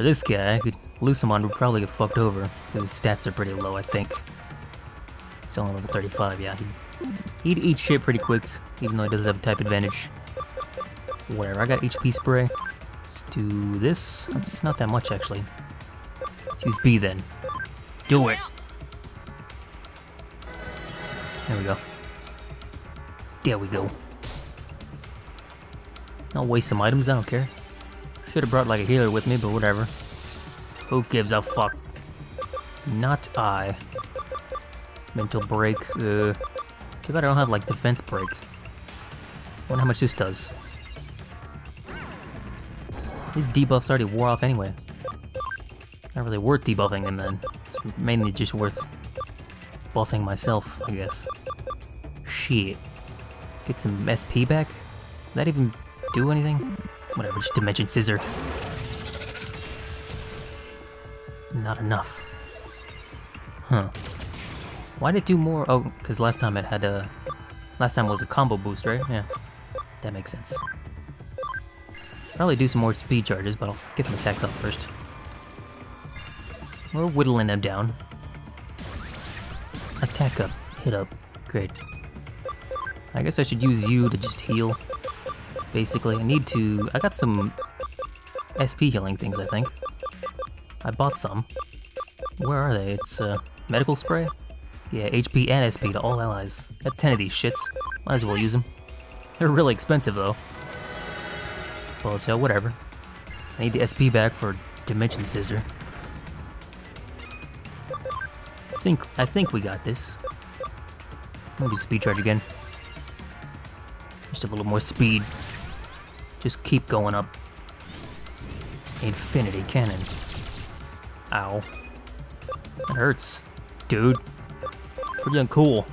For this guy, I could Lucemon would probably get fucked over, because his stats are pretty low, I think. He's only level 35, yeah. He'd, he'd eat shit pretty quick, even though he does have a type advantage. Whatever, I got HP spray. Let's do this. That's not that much, actually. Let's use B then. Do it! There we go. There we go. I'll waste some items, I don't care. Should have brought like a healer with me, but whatever. Who gives a fuck? Not I. Mental break, uh... Too bad I don't have like defense break. Wonder how much this does. These debuffs already wore off anyway. Not really worth debuffing them then. It's mainly just worth buffing myself, I guess. Shit. Get some SP back? Did that even do anything? Whatever, just Dimension Scissor. Not enough. Huh. Why did it do more? Oh, because last time it had a... Last time was a combo boost, right? Yeah. That makes sense. Probably do some more speed charges, but I'll get some attacks off first. We're whittling them down. Attack up, hit up. Great. I guess I should use you to just heal. Basically, I need to... I got some SP healing things, I think. I bought some. Where are they? It's, uh, medical spray? Yeah, HP and SP to all allies. Got 10 of these shits. Might as well use them. They're really expensive, though. But, uh, whatever. I need the SP back for Dimension Scissor. I think, I think we got this. Me speed charge again. Just a little more speed. Just keep going up. Infinity cannon. Ow. That hurts. Dude. Pretty uncool.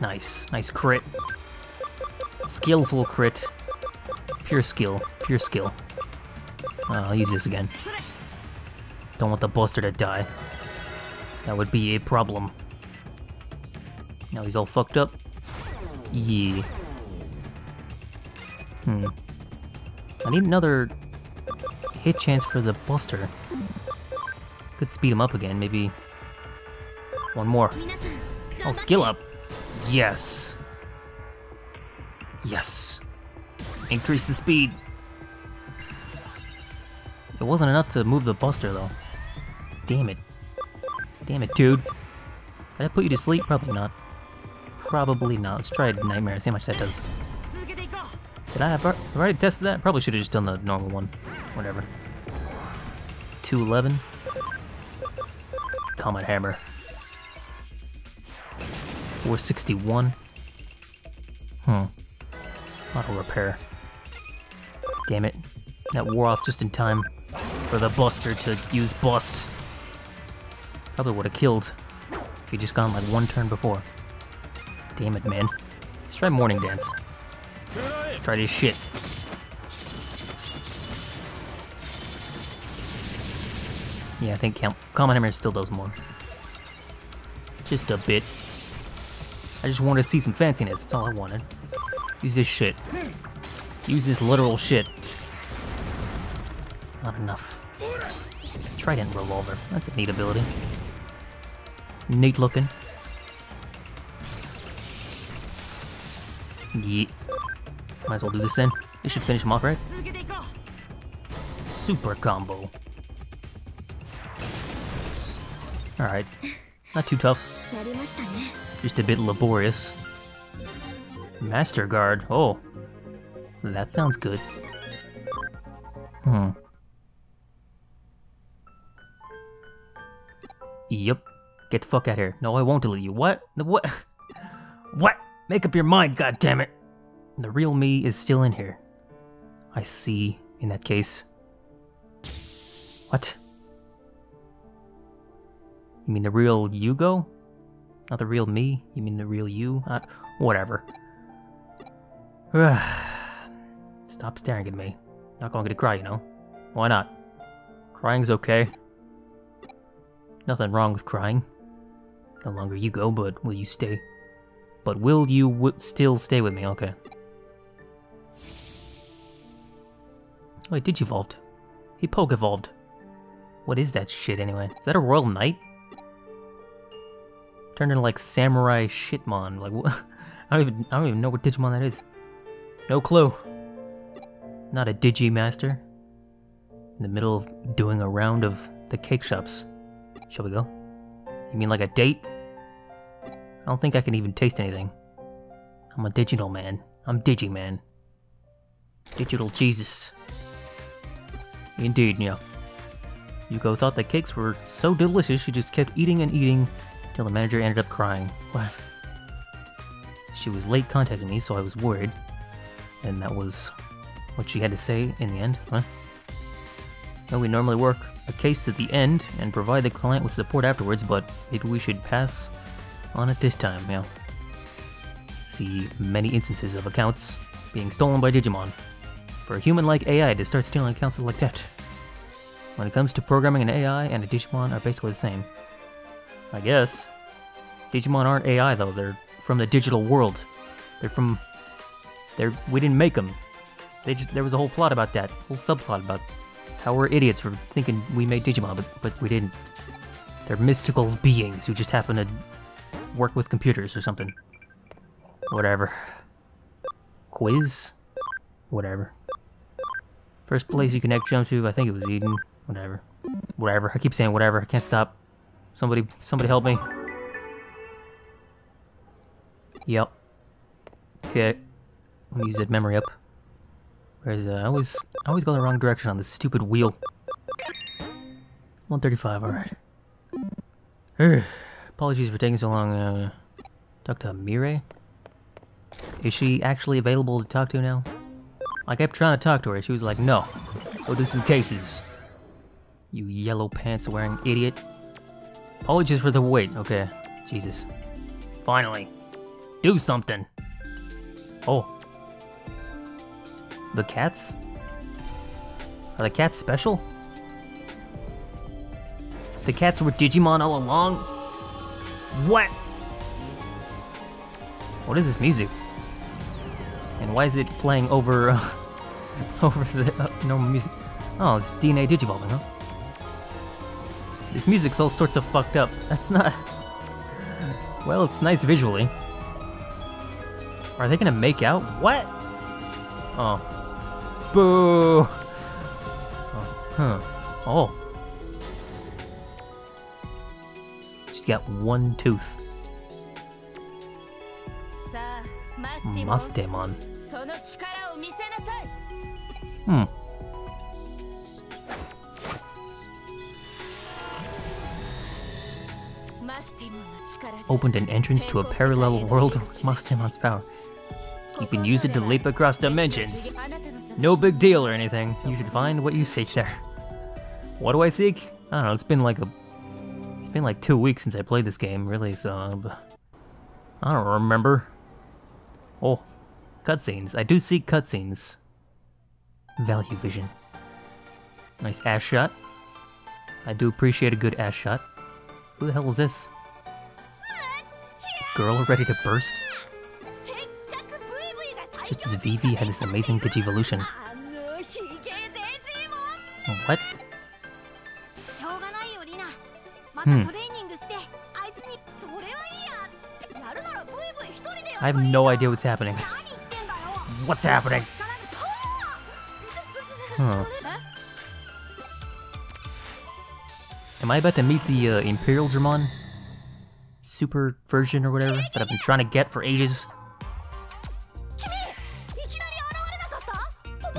Nice. Nice crit. Skillful crit. Pure skill. Pure skill. Uh, I'll use this again. Don't want the Buster to die. That would be a problem. Now he's all fucked up. Yeah. Hmm. I need another hit chance for the Buster. Could speed him up again, maybe one more. Oh, skill up. Yes. Yes. Increase the speed. It wasn't enough to move the Buster, though. Damn it. Damn it, dude. Did I put you to sleep? Probably not. Probably not. Let's try Nightmare, see how much that does. Did I have, already tested that? Probably should have just done the normal one. Whatever. 211. Comet Hammer. 461. Hmm. Auto repair. Damn it. That wore off just in time for the Buster to use Bust. Probably would have killed if he'd just gone like one turn before. Damn it, man. Let's try Morning Dance. Try this shit. Yeah, I think Cam Comet Hammer still does more. Just a bit. I just wanted to see some fanciness, that's all I wanted. Use this shit. Use this literal shit. Not enough. Trident Revolver. That's a neat ability. Neat looking. Yeah. Might as well do this then. This should finish him off, right? Super combo. Alright. Not too tough. Just a bit laborious. Master Guard. Oh. That sounds good. Hmm. Yep. Get the fuck out here. No, I won't delete you. What? What? What? Make up your mind, God damn it! The real me is still in here. I see, in that case. What? You mean the real Yugo? Not the real me? You mean the real you? Uh, whatever. Stop staring at me. Not going to cry, you know. Why not? Crying's okay. Nothing wrong with crying. No longer you go, but will you stay? But will you still stay with me? Okay. Oh, he Digivolved. He Poke Evolved. What is that shit anyway? Is that a Royal Knight? Turned into like Samurai Shitmon. Like what? I don't even I don't even know what Digimon that is. No clue. Not a Digimaster. In the middle of doing a round of the cake shops. Shall we go? You mean like a date? I don't think I can even taste anything. I'm a digital man. I'm Digiman. Digital Jesus. Indeed, yeah. Yuko thought the cakes were so delicious she just kept eating and eating till the manager ended up crying. What? She was late contacting me, so I was worried. And that was what she had to say in the end, huh? Well, we normally work a case to the end and provide the client with support afterwards, but maybe we should pass on it this time, yeah. See many instances of accounts being stolen by Digimon. For a human-like AI to start stealing accounts like that. When it comes to programming an AI and a Digimon are basically the same. I guess. Digimon aren't AI though, they're from the digital world. They're from... They're... we didn't make them. They just, there was a whole plot about that, whole subplot about how we're idiots for thinking we made Digimon, but, but we didn't. They're mystical beings who just happen to work with computers or something. Whatever. Quiz? Whatever. First place you can next jump to, I think it was Eden. Whatever. Whatever. I keep saying whatever. I can't stop. Somebody, somebody help me. Yep. Okay. Let me use that memory up. Where's uh, I always I always go the wrong direction on this stupid wheel. 135, alright. Apologies for taking so long. Uh, talk to Mirei? Is she actually available to talk to now? I kept trying to talk to her. She was like, no. Go do some cases. You yellow pants wearing idiot. Apologies for the wait. Okay. Jesus. Finally. Do something. Oh. The cats? Are the cats special? The cats were Digimon all along? What? What is this music? And why is it playing over uh, over the uh, normal music? Oh, it's DNA Digivolving, huh? This music's all sorts of fucked up. That's not... Well, it's nice visually. Are they gonna make out? What? Oh. Boo! Oh, huh. Oh. She's got one tooth. Mastemon. Hmm. Opened an entrance to a parallel world with Mastemon's power. You can use it to leap across dimensions. No big deal or anything. You should find what you seek there. What do I seek? I don't know, it's been like a... It's been like two weeks since I played this game, really, so... I don't remember. Oh, cutscenes. I do see cutscenes. Value vision. Nice ass shot. I do appreciate a good ass shot. Who the hell is this? Girl ready to burst? Just as Vivi had this amazing Digivolution. What? Hmm. I have no idea what's happening. what's happening? Huh. Am I about to meet the uh, Imperial Dramon? Super version or whatever that I've been trying to get for ages?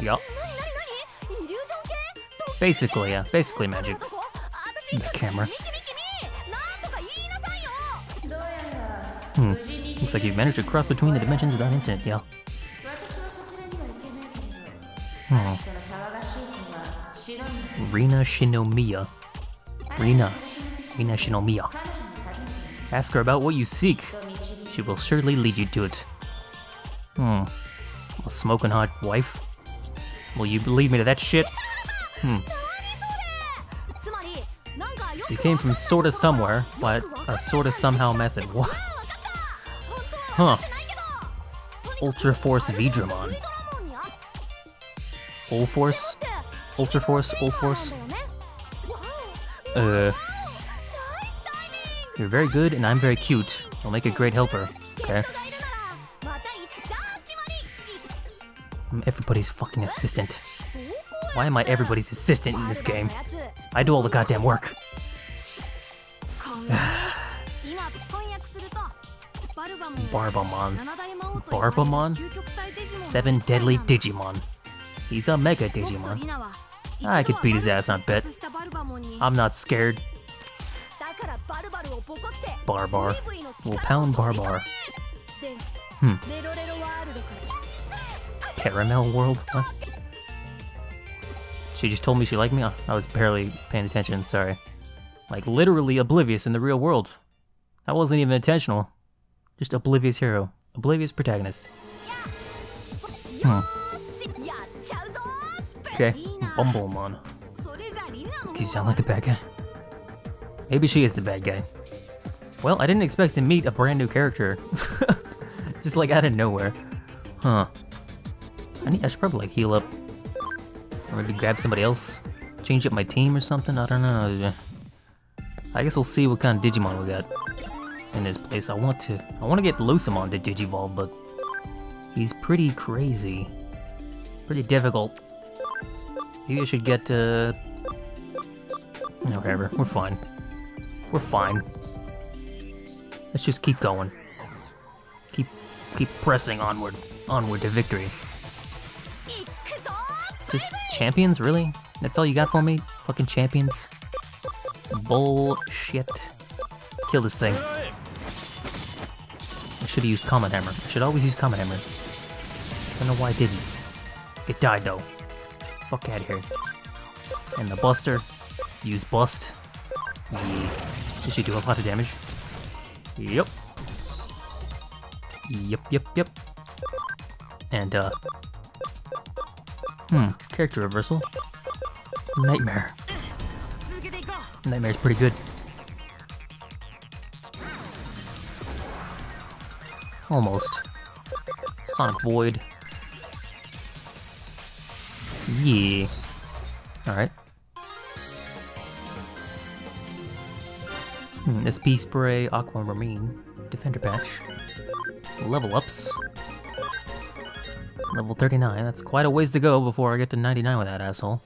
Yup. Basically, yeah. Basically magic. The camera. Hmm. Looks like you've managed to cross between the dimensions without incident, yeah. Hmm. Rina Shinomiya. Rina. Rina Shinomiya. Ask her about what you seek. She will surely lead you to it. Hmm. A smoking hot wife? Will you lead me to that shit? Hmm. So you came from sorta somewhere, but a sorta somehow method. What? Huh. Ultra Force Veedramon. Ul Force? Ultra Force? Ul Force? Uh. You're very good and I'm very cute. I'll make a great helper. Okay. I'm everybody's fucking assistant. Why am I everybody's assistant in this game? I do all the goddamn work. Barbamon. Barbamon? Seven deadly Digimon. He's a Mega Digimon. I could beat his ass on bet. I'm not scared. Barbar. We'll pound Barbar. Hmm. Caramel World? What? She just told me she liked me? I was barely paying attention, sorry. Like, literally oblivious in the real world. That wasn't even intentional. Just oblivious hero. Oblivious protagonist. Hmm. Okay, Bumblemon. Do you sound like the bad guy? Maybe she is the bad guy. Well, I didn't expect to meet a brand new character. Just like out of nowhere. Huh. I, need, I should probably like heal up. Or maybe grab somebody else. Change up my team or something, I don't know. I guess we'll see what kind of Digimon we got in this place. I want to I want to get Lucemon to Digivolve, but he's pretty crazy. Pretty difficult. Maybe I should get uh whatever, we're fine. We're fine. Let's just keep going. Keep keep pressing onward. Onward to victory. Just champions, really? That's all you got for me? Fucking champions? Bullshit. Kill this thing. Should have used Comet Hammer. I should always use Comet Hammer. I don't know why I didn't. It died though. Fuck out of here. And the Buster. Use Bust. Yeah. This should do a lot of damage. Yep. Yep, yep, yep. And, uh... Hmm, character reversal. Nightmare. Nightmare's pretty good. Almost. Sonic Void. Yeah. Alright. Hmm, SP Spray, Aquamarine, Defender Patch. Level ups. Level 39, that's quite a ways to go before I get to 99 with that asshole.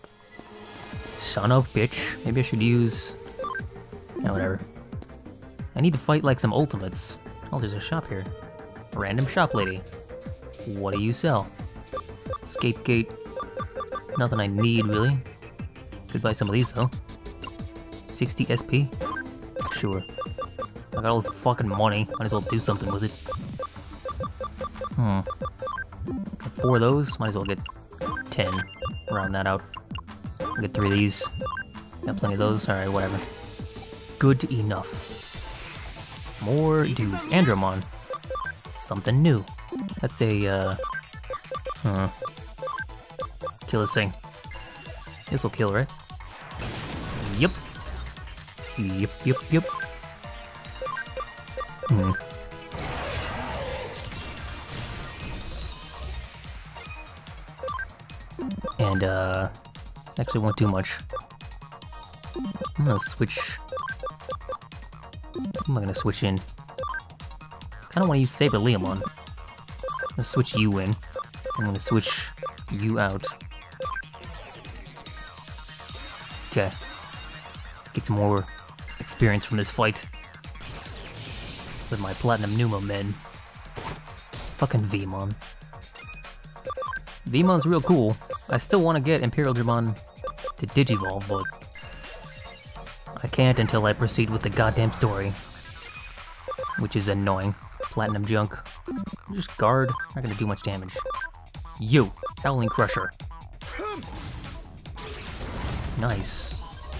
Son of bitch. Maybe I should use... Yeah, whatever. I need to fight like some ultimates. Oh, there's a shop here. Random shop lady. What do you sell? Scapegoat. Nothing I need, really. Could buy some of these, though. 60 SP? Sure. I got all this fucking money. Might as well do something with it. Hmm. Four of those. Might as well get 10. Round that out. Get three of these. Got plenty of those. Alright, whatever. Good enough. More dudes. Andromon. Something new. That's a, uh... Huh. Kill this thing. This'll kill, right? Yep. Yep, yep, yep. Hmm. And, uh... This actually won't do much. I'm gonna switch... Who am I gonna switch in? Kinda wanna use Saber Leomon. I'm gonna switch you in. I'm gonna switch you out. Okay. Get some more experience from this fight. With my Platinum Numemon. Fucking Veemon. Veemon's real cool. I still want to get Imperial Dramon to Digivolve, but... I can't until I proceed with the goddamn story. Which is annoying. Platinum junk. Just guard. Not gonna do much damage. You! Howling Crusher. Nice.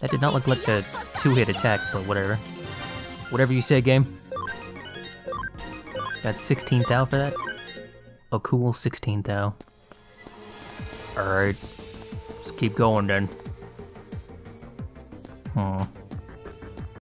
That did not look like a two-hit attack, but whatever. Whatever you say, game. Got 16 thou for that? A cool 16 thou. Alright. Let's keep going then. Hmm.